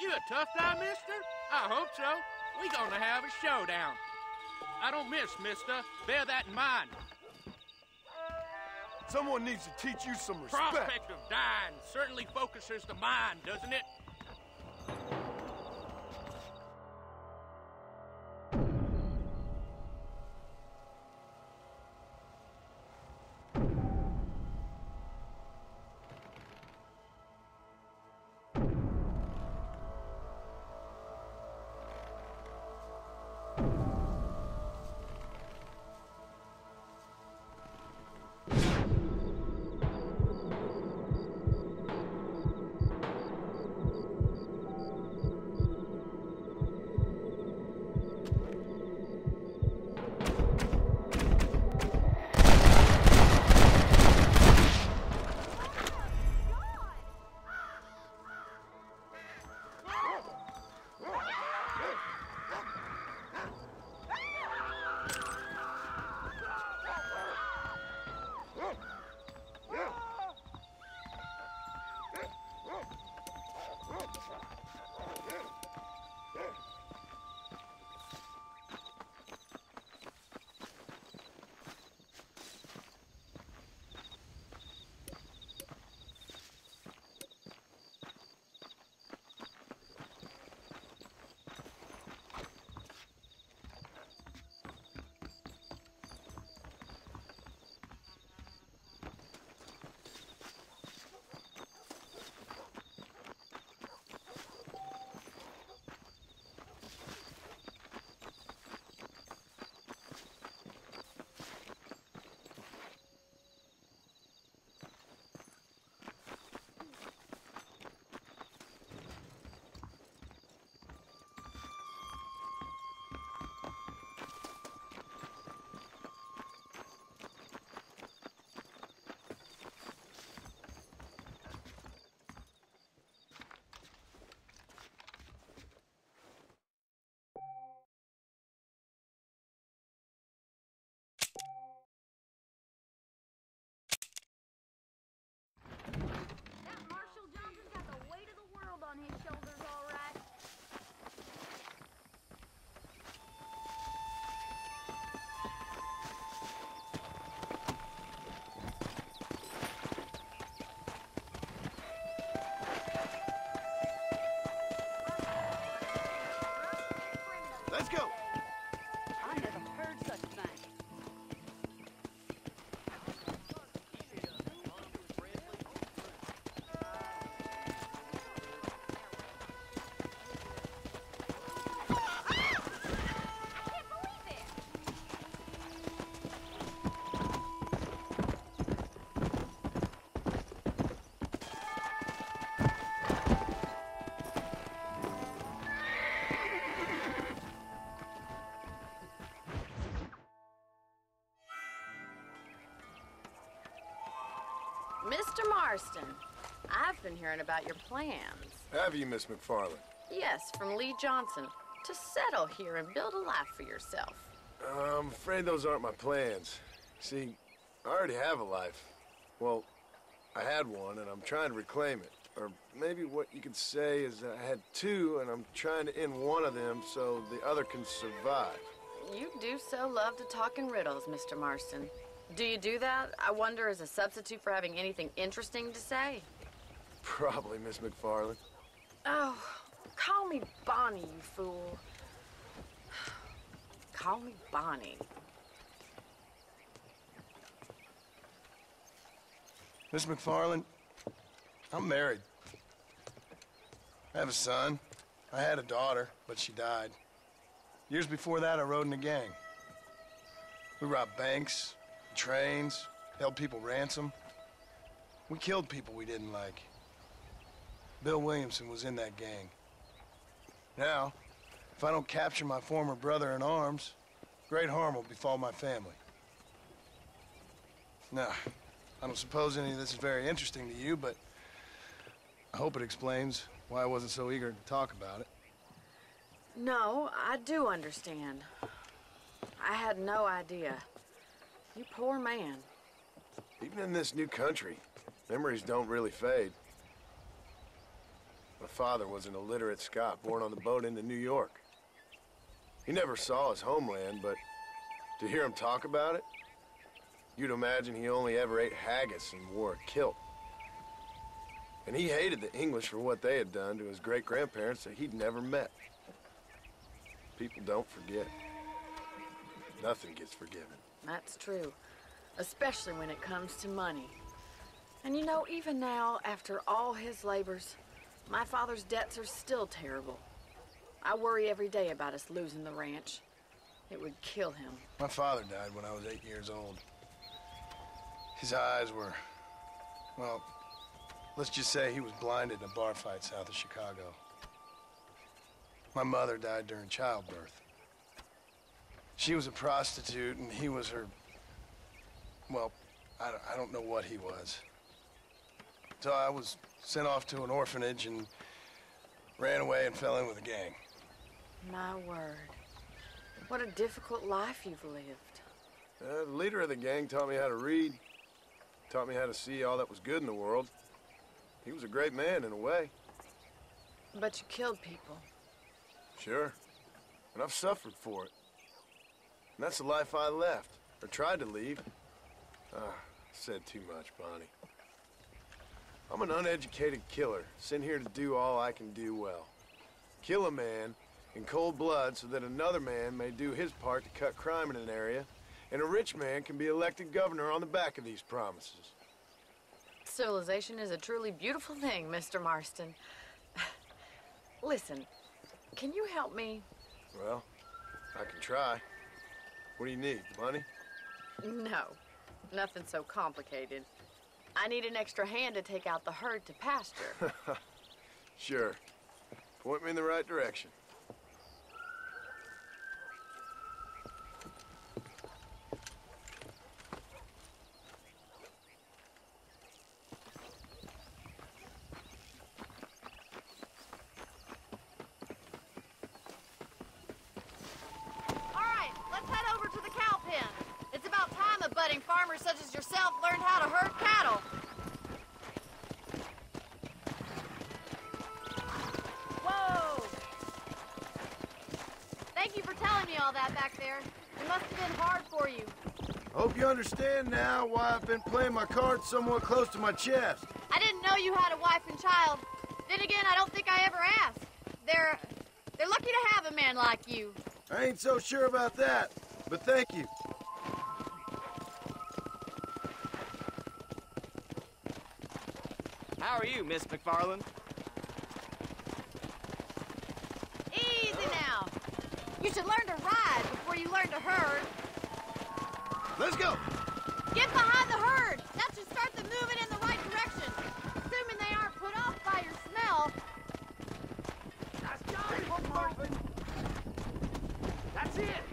You a tough guy, mister? I hope so. We gonna have a showdown. I don't miss, mister. Bear that in mind. Someone needs to teach you some respect. Prospect of dying certainly focuses the mind, doesn't it? Marston, I've been hearing about your plans. Have you, Miss MacFarlane? Yes, from Leigh Johnson. to settle here and build a life for yourself. Uh, I'm afraid those aren't my plans. See, I already have a life. Well, I had one, and I'm trying to reclaim it. Or maybe what you could say is that I had two, and I'm trying to end one of them so the other can survive. You do so love to talk in riddles, Mr. Marston. Do you do that, I wonder, as a substitute for having anything interesting to say? Probably, Miss MacFarlane. Oh, call me Bonnie, you fool. Call me Bonnie. Miss MacFarlane, I'm married. I have a son. I had a daughter, but she died. Years before that, I rode in a gang. We robbed banks, trains, held people ransom. We killed people we didn't like. Bill Williamson was in that gang. Now, if I don't capture my former brother in arms, great harm will befall my family. Now, I don't suppose any of this is very interesting to you, but I hope it explains why I wasn't so eager to talk about it. No, I do understand. I had no idea. You poor man. Even in this new country, memories don't really fade. My father was an illiterate Scot born on the boat into New York. He never saw his homeland, but to hear him talk about it, you'd imagine he only ever ate haggis and wore a kilt. And he hated the English for what they had done to his great-grandparents that he'd never met. People don't forget. Nothing gets forgiven. That's true. Especially when it comes to money. And you know, even now, after all his labors, my father's debts are still terrible. I worry every day about us losing the ranch. It would kill him. My father died when I was eight years old. His eyes were, well, let's just say he was blinded in a bar fight south of Chicago. My mother died during childbirth. She was a prostitute, and he was her, well, I don't, I don't know what he was. So I was sent off to an orphanage and ran away and fell in with a gang. My word. What a difficult life you've lived. Uh, the leader of the gang taught me how to read, taught me how to see all that was good in the world. He was a great man in a way, But you killed people. sure. And I've suffered for it. And that's the life I left, or tried to leave. Ah, said too much, Bonnie. I'm an uneducated killer, sent here to do all I can do well. Kill a man in cold blood so that another man may do his part to cut crime in an area, and a rich man can be elected governor on the back of these promises. Civilization is a truly beautiful thing, Mr. Marston. Listen, can you help me? Well, I can try. What do you need, money? No, nothing so complicated. I need an extra hand to take out the herd to pasture. Sure. Point me in the right direction. All right, let's head over to the cow pen. It's about time a budding farmer such as yourself learned how to herd cattle. Whoa! Thank you for telling me all that back there. It must have been hard for you. Hope you understand now why I've been playing my cards somewhat close to my chest. I didn't know you had a wife and child. Then again, I don't think I ever asked. They're they're lucky to have a man like you. I ain't so sure about that, but thank you. How are you, Miss MacFarlane? Easy now. You should learn to ride before you learn to herd. Let's go. Get behind the herd. That should start them moving in the right direction. Assuming they aren't put off by your smell. That's it!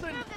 happened?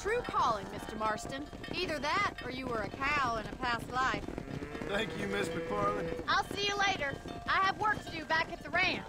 true calling, Mr. Marston. Either that, or you were a cow in a past life. Thank you, Miss MacFarlane. I'll see you later. I have work to do back at the ranch.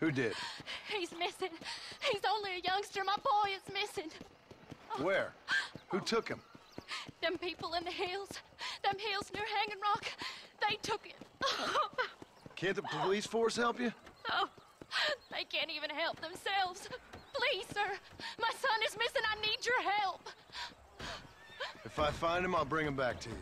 Who did? He's missing. He's only a youngster. My boy is missing. Oh. Where? Who took him? Them people in the hills. Them hills near Hanging Rock. They took it. Can't the police force help you? Oh, they can't even help themselves. Please, sir. My son is missing. I need your help. If I find him, I'll bring him back to you.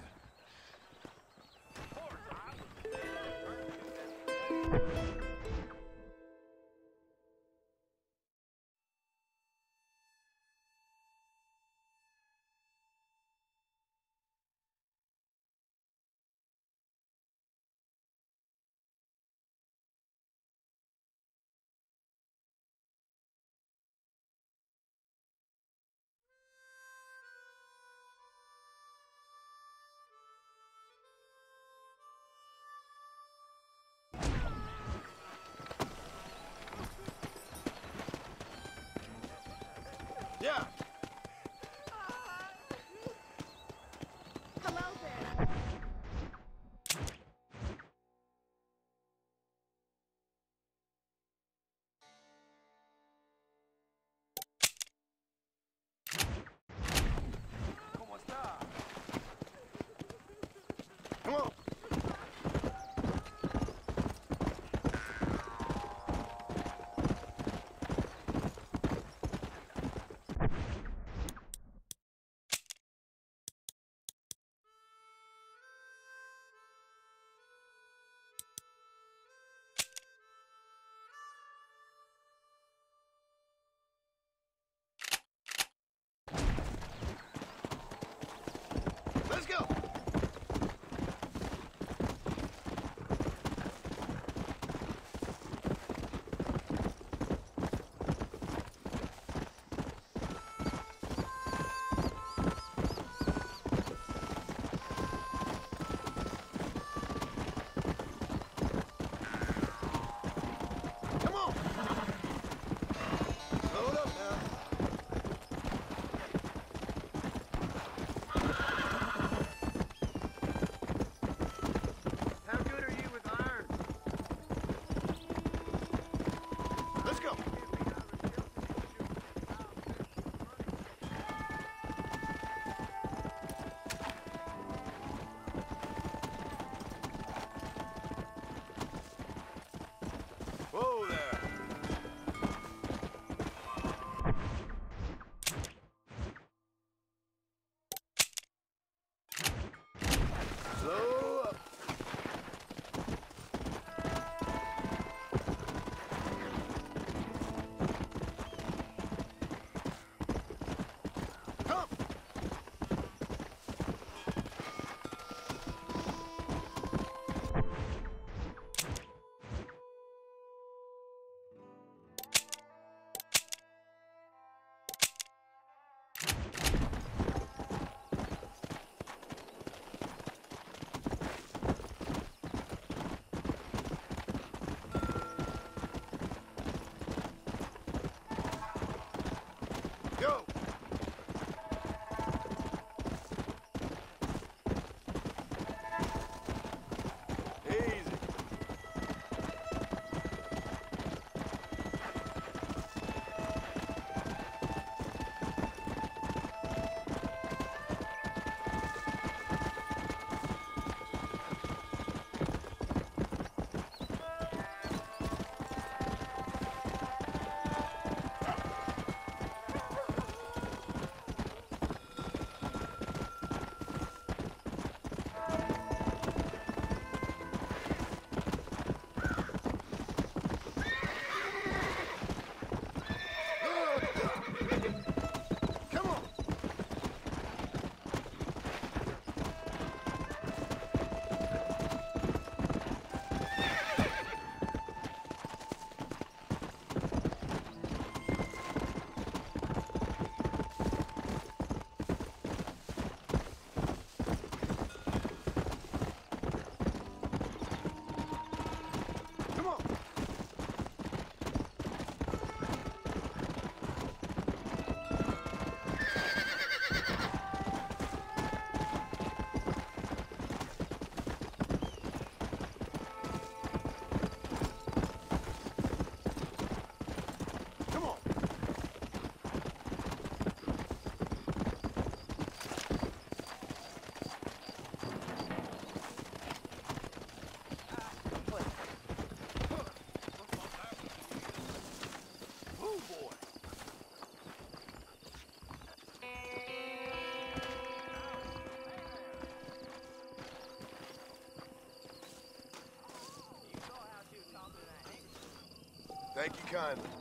Thank you kindly.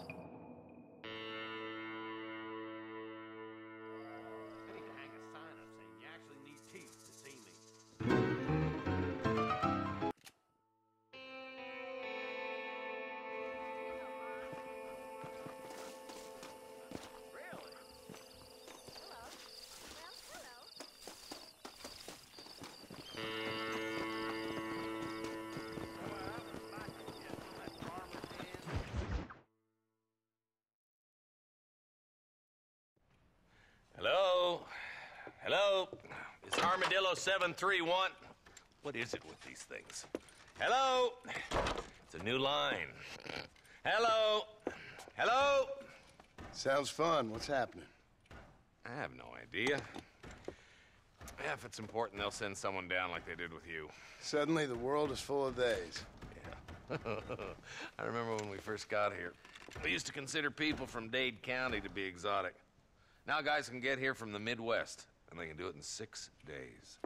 Armadillo 731. What is it with these things? Hello? It's a new line. Hello? Hello? Sounds fun. What's happening? I have no idea. Yeah, if it's important, they'll send someone down like they did with you. Suddenly, the world is full of days. Yeah. I remember when we first got here. We used to consider people from Dade County to be exotic. Now guys can get here from the Midwest, and they can do it in six days.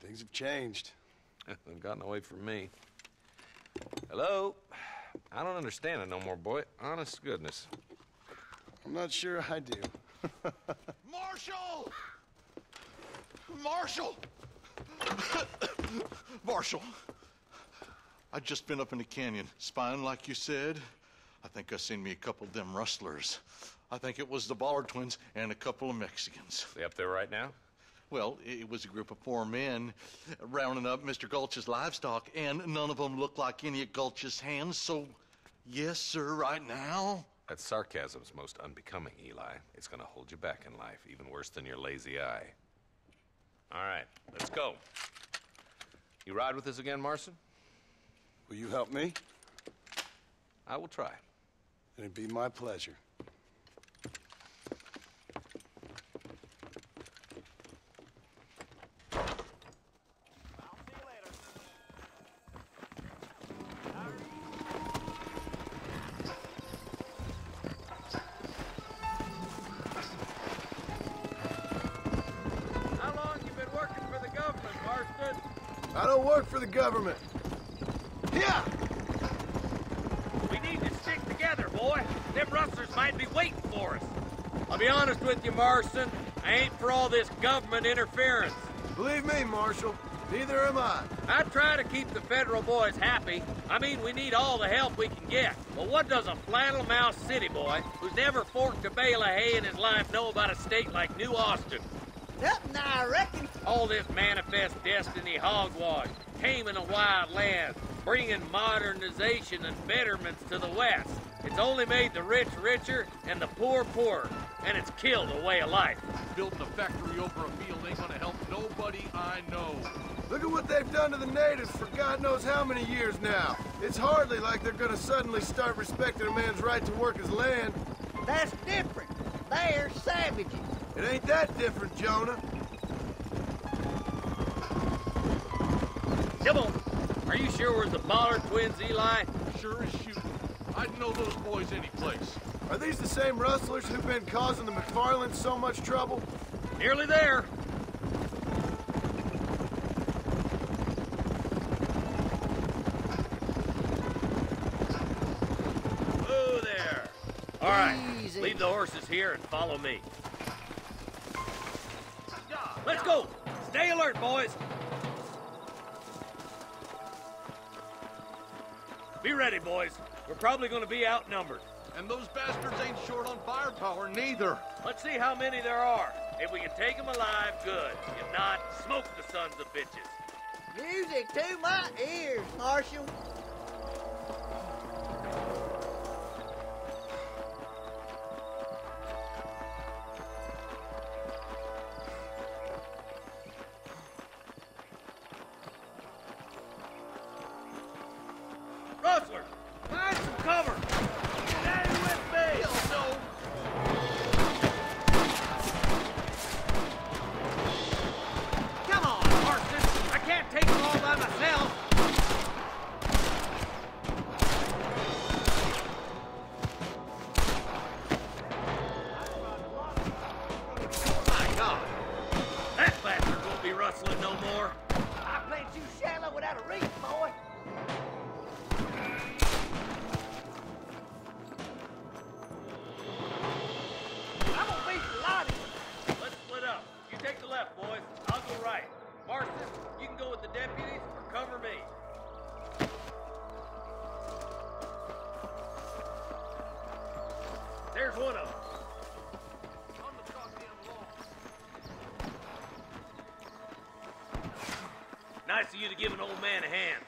Things have changed. They've gotten away from me. Hello? I don't understand it no more, boy. Honest goodness. I'm not sure I do. Marshall! Marshall! Marshall! I just been up in the canyon, spying like you said. I think I seen me a couple of them rustlers. I think it was the Ballard twins and a couple of Mexicans. They up there right now? Well, it was a group of four men rounding up Mr. Gulch's livestock, and none of them looked like any of Gulch's hands, so yes, sir, right now. That sarcasm's most unbecoming, Eli. It's gonna hold you back in life, even worse than your lazy eye. All right, let's go. You ride with us again, Marston? Will you help me? I will try. It'd be my pleasure. Government. Yeah! We need to stick together, boy. Them rustlers might be waiting for us. I'll be honest with you, Marston. I ain't for all this government interference. Believe me, Marshal, neither am I. I try to keep the federal boys happy. I mean, we need all the help we can get. But what does a flannel mouse city boy who's never forked a bale of hay in his life know about a state like New Austin? Nothing, I reckon. All this manifest destiny hogwash, taming a wild land, bringing modernization and betterments to the West. It's only made the rich richer and the poor poorer, and it's killed a way of life. Building a factory over a field ain't gonna help nobody I know. Look at what they've done to the natives for God knows how many years now. It's hardly like they're gonna suddenly start respecting a man's right to work his land. That's different. They're savages. It ain't that different, Jonah. Come on. Are you sure we're the Ballard twins, Eli? Sure as shooting. I'd know those boys any place. Are these the same rustlers who've been causing the MacFarlanes so much trouble? Nearly there. Whoa there. All right, Easy. leave the horses here and follow me. Let's go. Stay alert, boys. Be ready, boys. We're probably going to be outnumbered. And those bastards ain't short on firepower neither. Let's see how many there are. If we can take them alive, good. If not, smoke the sons of bitches. Music to my ears, Marshal. power. I plant you shallow without a reef, boy. I'm gonna beat the lot Let's split up. You take the left, boys. I'll go right. Marston, you can go with the deputies or cover me. There's one of them. of you to give an old man a hand.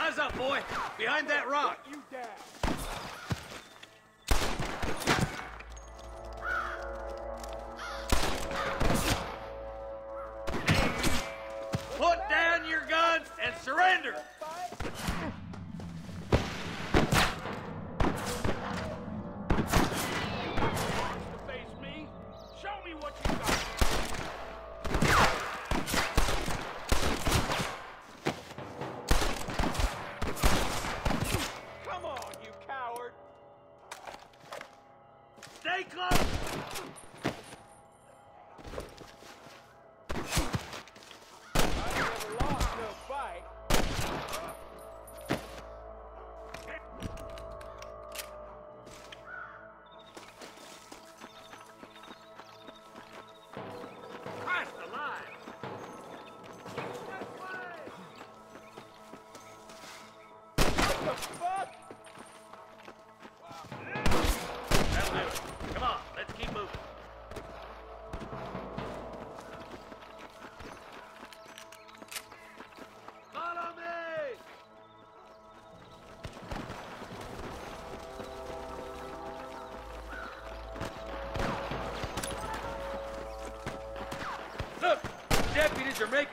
Eyes up, boy. Behind that rock. Put you down. surrender!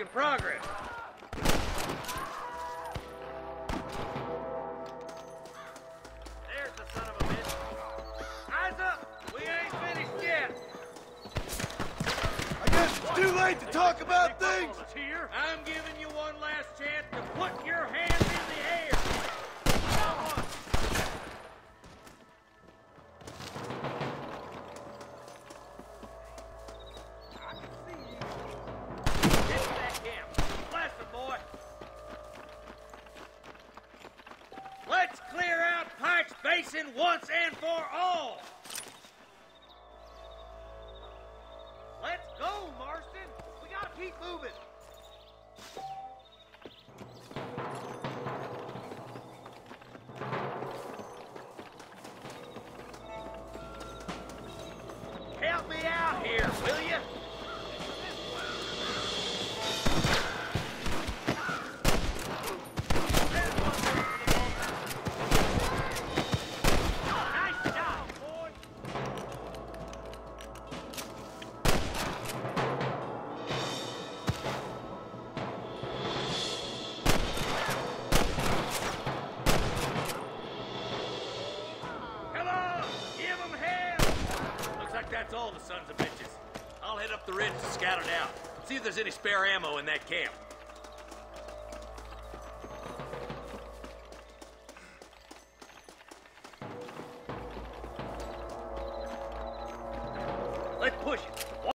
making progress. will you? if there's any spare ammo in that camp.